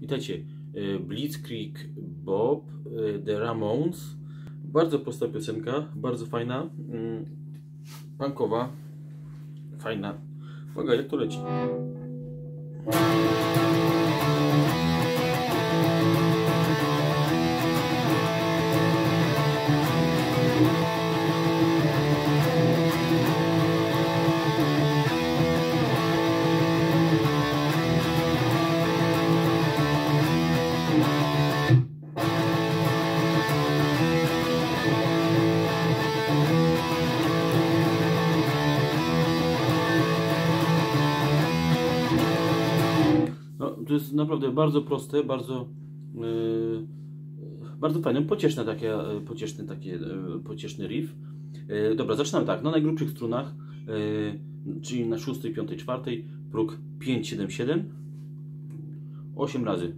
Witajcie. E, Blitzkrieg Bob, e, The Ramones. Bardzo prosta piosenka, bardzo fajna. mm, Punkowa. Fajna. Uwaga, jak to leci. Jest naprawdę bardzo proste, bardzo yy, bardzo fajne, pocieszne takie, e, pocieszny, takie, e, pocieszny riff. E, dobra, zaczynamy tak, na najgrubszych strunach, e, czyli na 6, 5, 4, próg 5, 7, 7, 8 razy.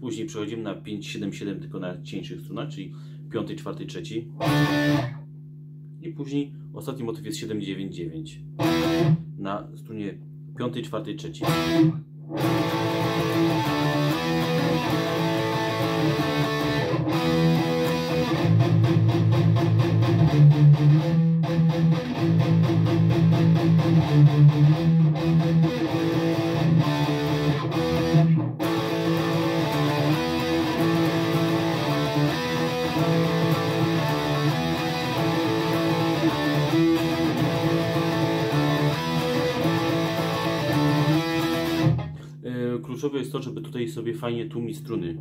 Później przechodzimy na 5, 7, 7, tylko na cieńszych strunach, czyli 5, 4, 3. I później ostatni motyw jest 7, 9, 9 na strunie 5, 4, 3. Kluczowe jest to, żeby tutaj sobie fajnie tłumić struny.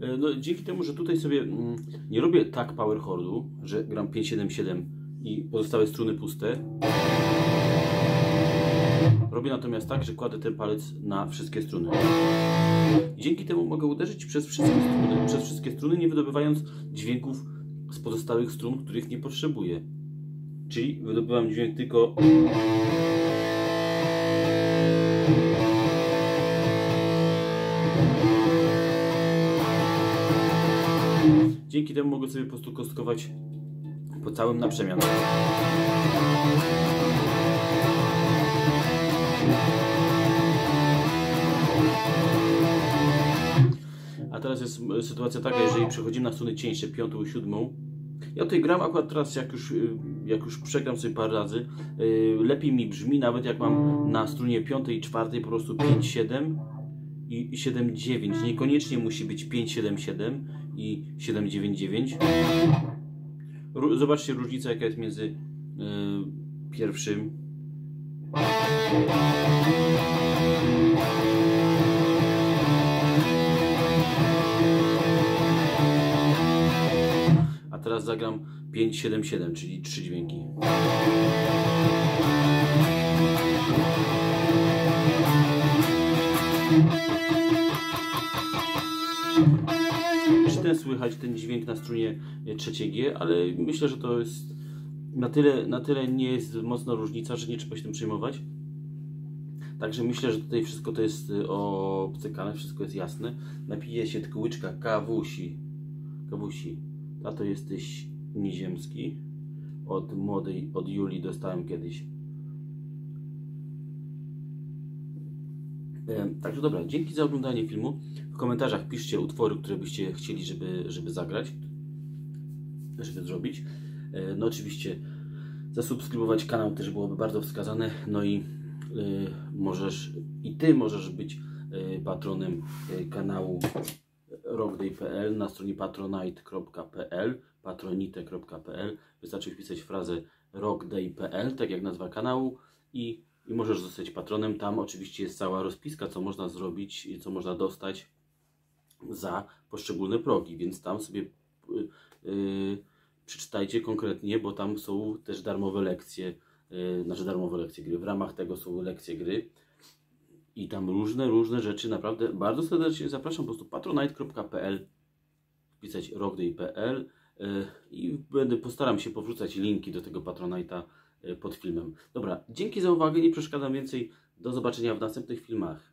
E, No, dzięki temu, że tutaj sobie mm, nie robię tak power chordu, że gram 5-7-7 i pozostałe struny puste. Robię natomiast tak, że kładę ten palec na wszystkie struny. Dzięki temu mogę uderzyć przez wszystkie struny, przez wszystkie struny, nie wydobywając dźwięków z pozostałych strun, których nie potrzebuję. Czyli wydobywam dźwięk tylko. Dzięki temu mogę sobie po prostu kostkować po całym na. M, sytuacja taka, jeżeli przechodzimy na struny cieńsze, piątą i siódmą. Ja tutaj gram akurat teraz, jak już, y, jak już przegram sobie parę razy, y, lepiej mi brzmi nawet jak mam na strunie piątej i czwartej po prostu 5-7 i 7-9. Niekoniecznie musi być 5-7-7 i 7-9-9. Ró- Zobaczcie różnicę jaka jest między y, pierwszym teraz zagram 5-7-7, czyli trzy dźwięki. Czy ten słychać ten dźwięk na strunie trzeciej G, ale myślę, że to jest na tyle, na tyle nie jest mocna różnica, że nie trzeba się tym przejmować. Także myślę, że tutaj wszystko to jest y, obcykane, wszystko jest jasne. Napije się tylko łyczka kawusi. Kawusi. Tato jesteś nieziemski. Od młodej, od Julii dostałem kiedyś. Także dobra, dzięki za oglądanie filmu. W komentarzach piszcie utwory, które byście chcieli, żeby, żeby zagrać, żeby zrobić. E, No oczywiście zasubskrybować kanał też byłoby bardzo wskazane. No i y, możesz, i Ty możesz być y, patronem kanału rockday.pl na stronie patronite.pl patronite.pl Wystarczy wpisać frazę rockday.pl, tak jak nazwa kanału i, i możesz zostać patronem. Tam oczywiście jest cała rozpiska, co można zrobić, i co można dostać za poszczególne progi, więc tam sobie y, y, przeczytajcie konkretnie, bo tam są też darmowe lekcje, yy, znaczy darmowe lekcje gry. W ramach tego są lekcje gry i tam różne, różne rzeczy. Naprawdę bardzo serdecznie zapraszam po prostu patronite.pl wpisać rockday.pl yy, i będę postaram się powrzucać linki do tego Patronite'a yy, pod filmem. Dobra, dzięki za uwagę, nie przeszkadzam więcej. Do zobaczenia w następnych filmach.